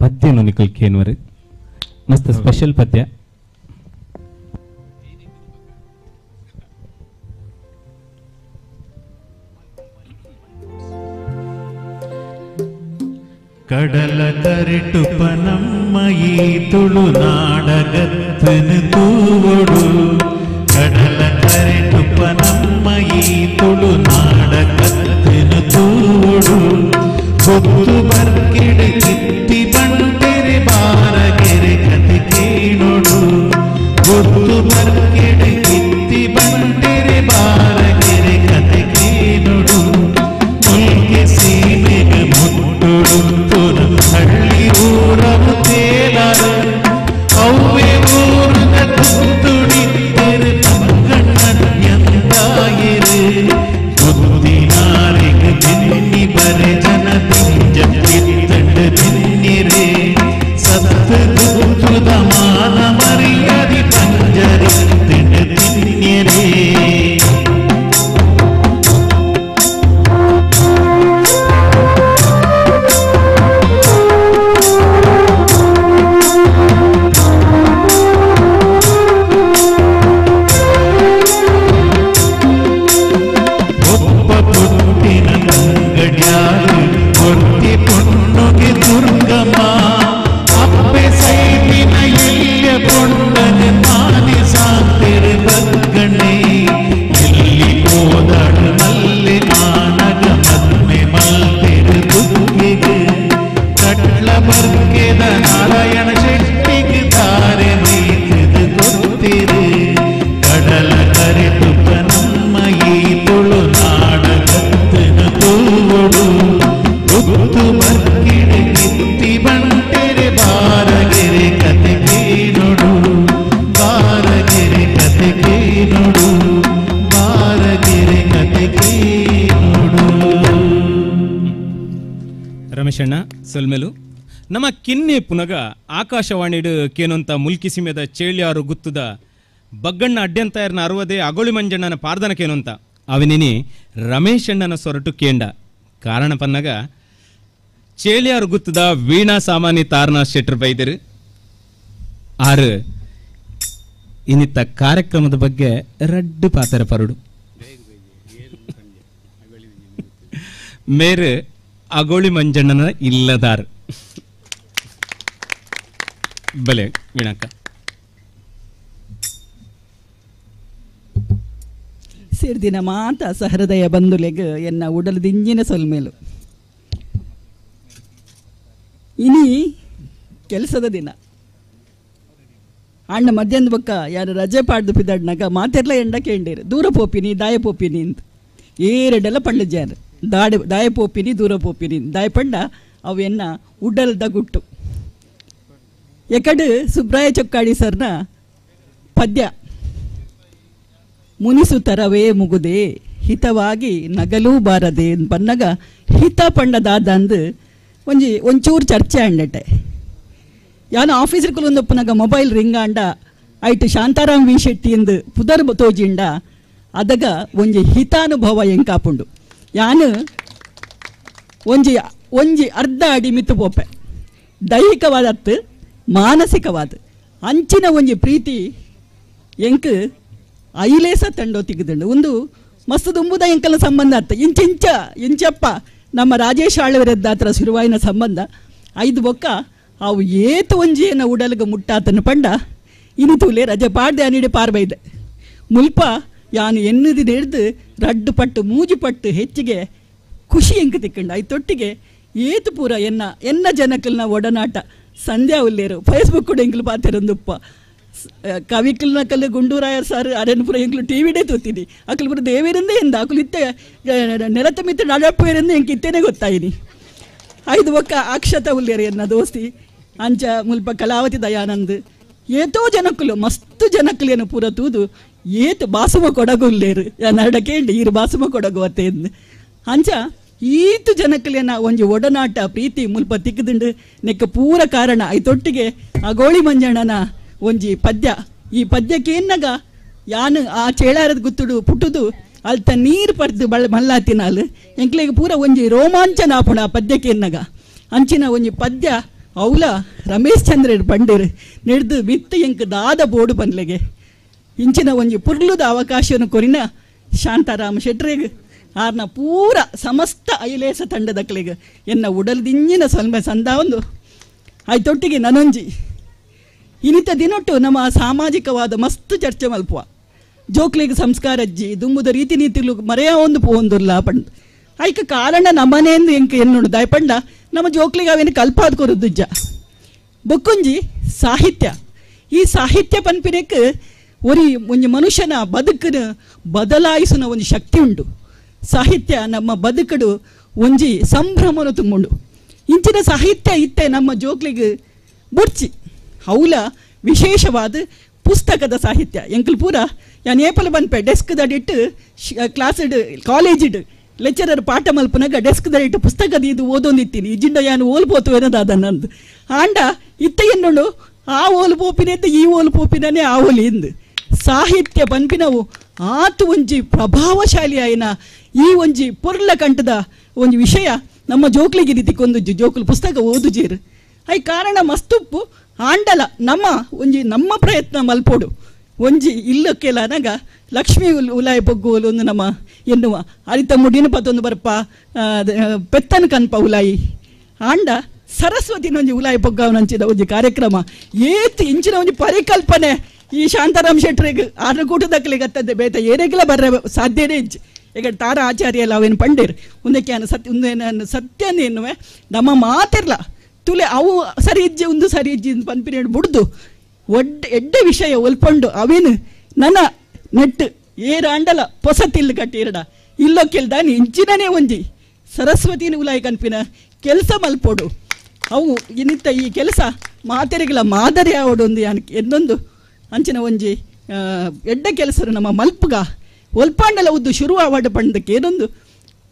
ಪದ್ಯನು ನಿಖಲ್ ಕೇನ್ವರ್ ಮಸ್ತ್ ಸ್ಪೆಷಲ್ ಪದ್ಯ ಕಡಲ ಕರಿಟುಪನಮ್ಮ ಈ ತುಳುನಾಡಗತ್ತನು ತೂವೊಡು ಕಡಲ ಕರಿಟುಪನಮ್ಮ ಈ ತುಳುನಾಡಗತ್ತನು ತೂವೊಡು ಗೊತ್ತು ಬರ್ಕಿಡು ರಮೇಶಣ್ಣ ಸೊಲ್ಮೆಲು. ನಮ್ಮ ಕಿನ್ನೆ ಪುನಗ ಆಕಾಶವಾಣಿಡು ಕೇನೊಂತ ಮುಲ್ಕಿ ಸಿಮೆದ ಚೇಳ್ಯಾರು ಗುತ್ತುದ ಬಗ್ಗಣ್ಣ ಅಡ್ಯಂತಾಯರ್ನ ಅರುವದೆ ಅಗೋಳಿ ಮಂಜಣ್ಣನ ಪಾರ್ದನ ಕೇನೊಂತ. ಅವನಿನಿ ರಮೇಶಣ್ಣನ ಸೊರಟು ಕೇಂಡ. ಕಾರಣ ಪನ್ನಗ ಚೇಳಿಯಾರು ಗುತ್ತುದ ವೀಣಾ ಸಾಮಾನಿ ತಾರನ ಶೆಟ್ರ್ ಬೈದರು. ಆರು ಇನ್ನಿತ್ತ ಕಾರ್ಯಕ್ರಮದ ಬಗ್ಗೆ ರಡ್ಡು ಪಾತರ ಪರಡು. ಮೇರೆ ಅಗೋಳಿ ಮಂಜಣ್ಣನ ಇಲ್ಲದಾರ್. ಬಲೆ ವೀಣಕ್ಕ. ಸೇರ್ದಿನ ಮಾತ ಸಹೃದಯ ಬಂಧುಲೆಗ್ ಎನ್ನ ಉಡಲು ದಿಂಜಿನ ಸೊಲ್ಮೇಲು. ಇನಿ ಕೆಲಸದ ದಿನ. ಅಣ್ಣ ಮಧ್ಯಾಹ್ನ ಬೊಕ್ಕ ಯಾರು ರಜೆ ಪಾಡ್ದು ಪಿದಾಡ್ನಾಗ ಮಾತೆರ್ಲ ಎಂಡ ಕೇಂಡೇರು. ದೂರ ಪೋಪಿನಿ, ದಾಯ ಪೋಪಿನಿ ಅಂತ. ಏರೆಡೆಲ್ಲ ಪಂಡ ದೂರ ಪೋಪಿನಿ ದಾಯ ಪಂಡ ಅವು ಎನ್ನ ಉಡಲ್ದ ಗುಟ್ಟು. ಎಕಡು ಸುಬ್ರಾಯ ಚೊಕ್ಕಾಡಿ ಸರ್ನ ಪದ್ಯ. ಮುನಿಸು ತರವೇ ಮುಗುದೆ, ಹಿತವಾಗಿ ನಗಲೂ ಬಾರದೆ ಬನ್ನಗ ಹಿತ ಪಂಡದಾದ ಅಂದು ಒಂಜಿ, ಒಂಚೂರು ಚರ್ಚೆ ಅಂಡಟೆ ಯಾನ ಆಫೀಸರ್ ಕುಲೊಂದೊಪ್ಪನಾಗ ಮೊಬೈಲ್ ರಿಂಗ್ ಅಂಡ ಐಟ್ ಶಾಂತಾರಾಮ್ ವಿ ಶೆಟ್ಟಿ ಎಂದು ಪುದರ್ ತೋಜಿಂಡ, ಅದಗ ಒಂಜಿ ಹಿತಾನುಭವ ಎಂಕಾಪುಂಡು. ಯಾನು? ಒಂಜಿ ಒಂಜಿ ಅರ್ಧ ಅಡಿ ಮಿತ್ತು ಪೋಪೆ. ದೈಹಿಕವಾದತ್ತು ಮಾನಸಿಕವಾದ. ಅಂಚಿನ ಒಂಜಿ ಪ್ರೀತಿ, ಎಂಕ್ ಐಲೇಸ ತಂಡೋ ತಿಗದುಂಡು. ಒಂದು ಮಸ್ತ್ ದುಂಬುದ ಎಂಕಲ ಸಂಬಂಧ ಅತ್ತ ಇಂಚಿಂಚ ಇಂಚಪ್ಪ ನಮ್ಮ ರಾಜೇಶ್ ಆಳ್ವರದ್ದ ಶುರುವಾಯಿನ ಸಂಬಂಧ. ಐದು ಬೊಕ್ಕ ಅವು ಏತ ಒಂಜಿಯನ್ನ ಉಡಲ್ಗ ಮುಟ್ಟಾತನ ಪಂಡ. ಇನಿ ತೂಲೆ ರಜೆ ಪಾಡ್ದೆ ಅನಿಡೆ ಪಾರ್ಬೈದೆ. ಮುಲ್ಪ ಯಾನು ಎನ್ನದಿ ಹಿಡ್ದು ರಡ್ಡು ಪಟ್ಟು, ಮೂಜು ಪಟ್ಟು ಹೆಚ್ಚಿಗೆ ಖುಷಿ ಎಂಕ ತಿಕ್ಕಂಡ ಐ ತೊಟ್ಟಿಗೆ ಏತು ಪೂರ ಎನ್ನ ಎನ್ನ ಜನಕಲ್ನ ಒಡನಾಟ. ಸಂಧ್ಯಾ ಉಲ್ಲೇರು ಫೇಸ್ಬುಕ್ ಕೂಡ ಎಂಕ್ಲು ಪಾತಿರಂದುಪ್ಪ. ಕವಿಕಲ್ನ ಕಲ್ಲು ಗುಂಡೂರಾಯರ್ ಸಾರ್ ಟಿ ಎಂಕ್ಲು ಡೇ ತೋತಿದ್ದಿ ಅಕಲ್ ಪುರ ದೇವೇರಂದೇ ಎಂದ, ಅಕಲು ಇತ್ತೆ ನೆಲತ ಮಿತ್ತ ನಡಪ್ಪೇರಿಂದ ಎಂಕ್ ಇತ್ತೇನೆ ಗೊತ್ತಾಯಿನಿ. ಐದು ಒಕ್ಕ ಅಕ್ಷತ ಉಲ್ಲೇರು ಎನ್ನ ದೋಸ್ತಿ ಅಂಚ ಮುಲ್ಪ ಕಲಾವತಿ ದಯಾನಂದ್. ಏತೋ ಜನಕ್ಕಲು ಮಸ್ತ್ ಜನಕ್ಕಲು ಏನು ಪೂರ ತೂದು. ಏತು ಬಾಸುಮ ಕೊಡಗು ಉಲ್ಲೇರು ನಡ ಕೇಳಿ ಈರು ಬಾಸುಮ ಕೊಡಗು ಅತ್ತೆ ಅಂಚ ಈತು ಜನಕ್ಕಲೇನ ಒಂಜಿ ಒಡನಾಟ ಪ್ರೀತಿ ಮುಲ್ಪ ತಿಕ್ಕದಿಂಡು. ನೆಕ್ಕ ಪೂರ ಕಾರಣ, ಐತೊಟ್ಟಿಗೆ ಆ ಗೋಳಿ ಮಂಜಣ್ಣನ ಒಂಜಿ ಪದ್ಯ. ಈ ಪದ್ಯಕ್ಕೆ ಎನ್ನಗ, ಯಾನು ಆ ಚೇಳಾರದ ಗುತ್ತುಡು ಪುಟ್ಟುದು, ಅಲ್ತ ನೀರು ಪಡೆದು ಬಳ ಮಲ್ಲಾತಿನಾಲ್ ಎಂಕ್ಲೆಗ್ ಪೂರ ಒಂಜಿ ರೋಮಾಂಚನ ಆಪುಣ ಆ ಪದ್ಯಕ್ಕೆ ಎನ್ನಗ. ಅಂಚಿನ ಒಂಜಿ ಪದ್ಯ ಅವಲ ರಮೇಶ್ ಚಂದ್ರ ಬಂಡಿರು ನಡೆದು ಬಿತ್ತು ಎಂಕ್ ದಾದ ಬೋಡು ಬಂದ್ಲೆಗೆ ಇಂಚಿನ ಒಂಜಿ ಪುರ್ಲುದ ಅವಕಾಶವನ್ನು ಕೊರಿನ ಶಾಂತಾರಾಮ ಶೆಟ್ರಿಗೆ ಆರ್ನ ಪೂರ ಸಮಸ್ತ ಐಲೇಸ ತಂಡದಕ್ಲಿಗೆ ಎನ್ನ ಉಡಲ್ದಿಂಜಿನ ಸ್ವಲ್ಪ ಸಂದ ಒಂದು. ಆಯ್ತೊಟ್ಟಿಗೆ ನನೊಂಜಿ. ಇನಿತ ದಿನೊಟ್ಟು ನಮ್ಮ ಸಾಮಾಜಿಕವಾದ ಮಸ್ತ್ ಚರ್ಚೆ ಮಲ್ಪುವ. ಜೋಕ್ಲಿಗೆ ಸಂಸ್ಕಾರ ಅಜ್ಜಿ ದುಂಬುದ ರೀತಿ ನೀತಿಲು ಮರೆಯ ಒಂದು ಪೋಂದುಲ್ಲ ಪಂಡ್ ಆಯ್ಕೆ ಕಾರಣ ನಮ್ಮನೆಂದು ಎಂಕ ಎನ್ನುಡು ದಯಪಂಡ, ನಮ್ಮ ಜೋಕ್ಲಿಗೆ ಅವೇನು ಕಲ್ಪಾದ ಕೊರದುಜ್ಜ ಬೊಕ್ಕೊಂಜಿ ಸಾಹಿತ್ಯ. ಈ ಸಾಹಿತ್ಯ ಪನ್ಪಿನಕ್ಕೆ ಒರಿ, ಒಂದು ಮನುಷ್ಯನ ಬದುಕನ್ನು ಬದಲಾಯಿಸುವ ಒಂದು ಶಕ್ತಿ ಉಂಡು ಸಾಹಿತ್ಯ ನಮ್ಮ ಬದುಕಡು ಒಂಜಿ ಸಂಭ್ರಮನ ತುಂಬುಂಡು. ಇಂಚಿನ ಸಾಹಿತ್ಯ ಇತ್ತೆ ನಮ್ಮ ಜೋಕ್ಲಿಗೆ ಬುರ್ಚಿ. ಅವುಲ ವಿಶೇಷವಾದ ಪುಸ್ತಕದ ಸಾಹಿತ್ಯ. ಎಂಕಲ್ ಪೂರ ಯಾನ್ ಏಪಲ್ ಬಂದ್ಪೆ ಡೆಸ್ಕ್ ದಡಿಟ್ಟು ಕ್ಲಾಸ್ ಕಾಲೇಜ್ ಲೆಕ್ಚರರ್ ಪಾಠ ಮಲ್ಪನಾಗ ಡೆಸ್ಕ್ ದಡಿಟ್ಟು ಪುಸ್ತಕದ ಇದು ಓದೊಂದಿತ್ತೀನಿ. ಇಜಿಂಡ ಯಾನು ಓಲ್ಬೋತು ಏನದ ನಂದು. ಆಂಡ ಇತ್ತ ಎನ್ನುಂಡು, ಆ ಓಲು ಪೋಪಿನ ಈ ಓಲ್ ಪೋಪಿನೇ ಆ ಓಲಿ ಇಂದು. ಸಾಹಿತ್ಯ ಪನ್ಪಿನವು ಆತ ಒಂಜಿ ಪ್ರಭಾವಶಾಲಿ ಆಯ್ನ ಈ ಒಂಜಿ ಪೊರ್ಲ ಕಂಠದ ಒಂಜಿ ವಿಷಯ ನಮ್ಮ ಜೋಕ್ಲಿಗೆ ರೀತಿಕೊಂದು ಜೋಕುಲು ಪುಸ್ತಕ ಓದುಜೀರು. ಐ ಕಾರಣ ಮಸ್ತುಪ್ಪು ಆಂಡಲ ನಮ್ಮ ಒಂಜಿ ನಮ್ಮ ಪ್ರಯತ್ನ ಮಲ್ಪೋಡು. ಒಂಜಿ ಇಲ್ಲಕ್ಕೆಲ್ಲ ನಗ ಲಕ್ಷ್ಮೀ ಉಲ್ ಉಲಾಯ ಪೊಗ್ಗುವಲು ಒಂದು ನಮ್ಮ ಎನ್ನುವ ಅರಿತ ಮುಡಿನ ಪತ್ತೊಂದು ಬರ್ಪ ಆ, ದ- ಪೆತ್ತನ ಕನ್ಪ ಉಲಾಯಿ. ಆಂಡ ಸರಸ್ವತಿನ ಒಂಜಿ ಉಲಾಯ ಪೊಗ್ಗವನಂಚಿದ ಒಂಜಿ ಕಾರ್ಯಕ್ರಮ. ಏತ್ ಇಂಚಿನ ಒಂಜಿ ಪರಿಕಲ್ಪನೆ ಈ ಶಾಂತಾರಾಮ್ ಶೆಟ್ರಿಗೆ ಆರು ಕೂಟದಕ್ಕಲಿ ಗತ್ತದ್ದೆ ಬೇತ ಏನೆಗೆಲ್ಲ ಬರ್ರೆ ಸಾಧ್ಯನೇ ಇಜ್ಜಿ. ಈಗ ತಾರ ಆಚಾರ್ಯ ಎಲ್ಲ ಅವೇನು ಪಂಡಿರ್ ಒಂದಕ್ಕೆ ಅನ್ನ ಸತ್ಯ ಒಂದು ಸತ್ಯ ಎನ್ನುವೆ, ನಮ್ಮ ಮಾತಿರ್ಲ. ತುಲೆ ಅವು ಸರಿ ಇಜ್ಜೆ ಒಂದು ಸರಿ ಇಜ್ಜಿ ಪನ್ಪಿನ ಬುಡ್ದು, ಒಡ್ಡ ಎಡ್ಡೆ ವಿಷಯ ಒಲ್ಪಂಡು ಅವೇನು, ನನ್ನ ನೆಟ್ಟು ಏರಾಂಡಲ ಪೊಸತಿಲ್ ಕಟ್ಟಿರಡ. ಕೆಲ್ದ ನೆಂಚಿನೇ ಒಂಜಿ. ಸರಸ್ವತಿನ ಉಲಾಯಿ ಕನ್ಪಿನ ಕೆಲಸ ಮಲ್ಪೋಡು. ಅವು ಇನ್ನಿತ್ತ ಈ ಕೆಲಸ ಮಾತೆರೆಗಳ ಮಾದರಿ ಆವಡೊಂದು ಯಾನಕ್ಕೆ ಅಂಚಿನ ಒಂಜಿ ಎಡ್ಡ ಕೆಲಸರು ನಮ್ಮ ಮಲ್ಪುಗ ಒಲ್ಪಾಂಡಲ ಉದ್ದು ಶುರು ಆವಾಡ ಪಂಡಕ್ಕೆ ಏನೊಂದು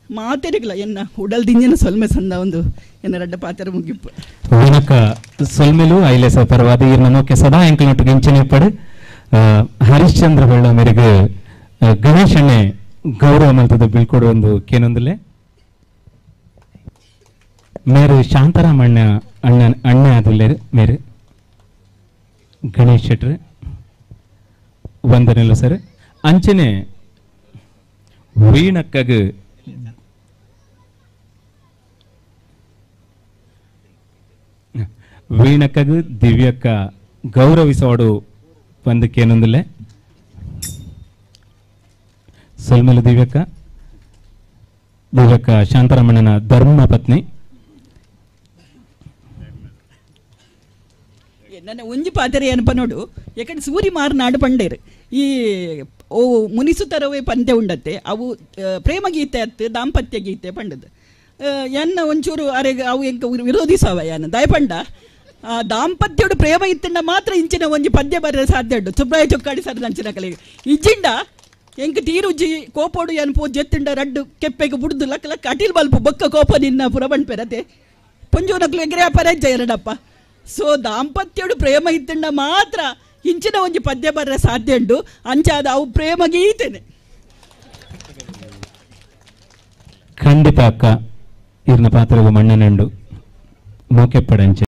ಮಾತೆರಿಗಲ, ಎನ್ನ ಉಡಲ್ದಿಂಜಿನ ಸೊಲ್ಮೆ ಸಂದ ಒಂದು ಎನ್ನ ರಡ್ಡ ಪಾತ್ರ ಮುಗಿಪ್ಪ. ಸೊಲ್ಮೆಲು, ಐಲೆ ಪರವಾದ ಇರ್ನ ನೋಕೆ ಸದಾ ಎಂಕಲ್ನೊಟ್ಟಿಗೆ ಇಂಚಿನ ಪಡೆ ಹರಿಶ್ಚಂದ್ರ ಬೆಳ್ಳ ಮೇರೆಗೆ ಗಣೇಶ ಗಣೇಶಣ್ಣೆ ಗೌರವ ಮಲ್ತದ ಬೀಳ್ಕೊಡು ಒಂದು ಕೇನೊಂದಲೆ ಮೇರು ಶಾಂತಾರಾಮ್ ಅಣ್ಣ ಅಣ್ಣ ಅಣ್ಣ ಆದುಲ್ಲೆ ಮೇರು. ಗಣೇಶ್ ಶೆಟ್ರು. ವಂದನೆಲು ಸರ್. ಅಂಚನೆ ವೀಣಕ್ಕಗ ವೀಣಕ್ಕಗ ದಿವ್ಯಕ್ಕ ಗೌರವಿಸೋಡು ಬಂದಕ್ಕೇನೊಂದಿಲ್ಲ ಸೊಲ್ಮೆಲು ದಿವ್ಯಕ್ಕ ದಿವ್ಯಕ್ಕ ಶಾಂತರಾಮಣ್ಣನ ಧರ್ಮ ಪತ್ನಿ. ನನ್ನ ಉಂಜಿ ಪಾತ್ರೆ ಏನಪ್ಪ ನೋಡು. ಯಾಕಂದ್ರೆ ಸೂರಿ ಮಾರು ನಾಡು ಪಂಡೇರು. ಈ, ಓ, ಮುನಿಸು ತರವೇ ಪಂದ್ಯ ಉಂಡತ್ತೆ, ಅವು ಪ್ರೇಮ ಗೀತೆ ಅತ್ತು ದಾಂಪತ್ಯ ಗೀತೆ ಪಂಡದು ಎನ್ನ ಒಂಚೂರು ಅರೆ, ಅವು ಎಂಕ ವಿರೋಧಿಸವ ಯಾನ? ದಯಪಂಡ ದಾಂಪತ್ಯೋಡು ಪ್ರೇಮ ಇತ್ತಂಡ ಮಾತ್ರ ಇಂಚಿನ ಒಂಜಿ ಪದ್ಯ ಬರೆಯ ಸಾಧ್ಯ ಉಂಟು. ಸುಬ್ರಾಯ ಚೊಕ್ಕಾಡಿ ಸರ್ ನಂಚಿನ ಕಲೆಗೆ ಇಜ್ಜಿಂಡ, ಎಂಕ ತೀರುಜಿ ಕೋಪೋಡು ಏನು ಪೋ ಜೆತ್ತಿಂಡ ರಡ್ಡು ಕೆಪ್ಪೆಗೆ ಬುಡ್ದು ಲಕ್ಕ ಲಕ್ಕ ಅಟಿಲ್ ಬಲ್ಪು ಬೊಕ್ಕ ಕೋಪ ನಿನ್ನ ಪುರಬಣ್ಪೆರತೆ ಪೊಂಜೋನಕ್ಲು ಎಗರೆ ಅಪರಾಜ್ಯ ಎರಡಪ್ಪ. ಸೊ, ದಾಂಪತ್ಯಡು ಪ್ರೇಮ ಇತ್ತಂಡ ಮಾತ್ರ ಇಂಚಿನ ಒಂಜಿ ಪದ್ಯ ಬರ್ರೆ ಸಾಧ್ಯ ಉಂಡು ಅಂಚಾದ ಅವು ಪ್ರೇಮ ಗೀತೆನೆ ಖಂಡಿತ ಅಕ್ಕ ಇರ್ನ ಪಾತ್ರವು ಮಣ್ಣನೆಂಡು ಮೋಕೆಪ್ಪಡಂಚೆ